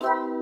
you